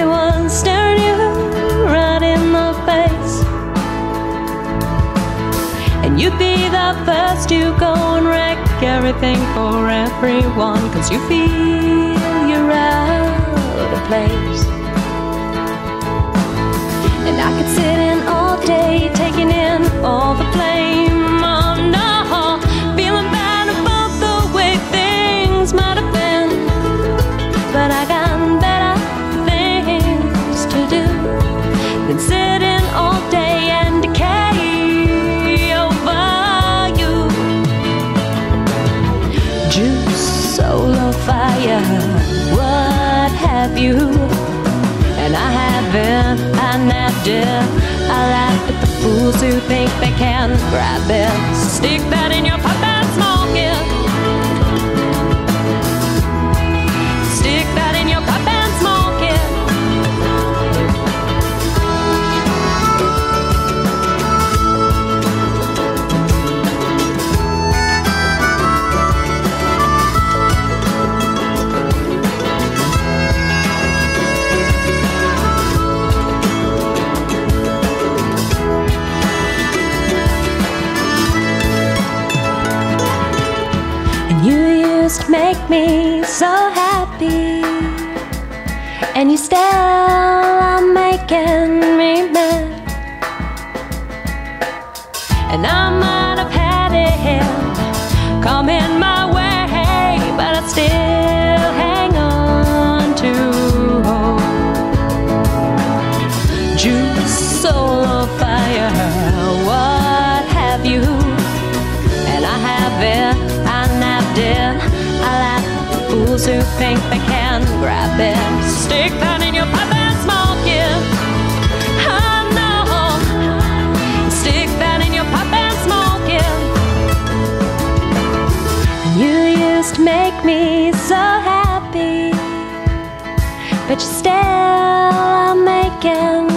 It staring you right in the face. And you'd be the first to go and wreck everything for everyone. Cause you feel you're out of place. And I could sit think they can grab it. Stick that in your pipe to make me so happy. And you still are making me mad. And I might have had it coming my way, but I still hang on to hope. Juice, soul, fire, what have you? and I have it, fools who think they can grab it. Stick that in your pipe and smoke it. I know. Stick that in your pipe and smoke it. You used to make me so happy, but you still are making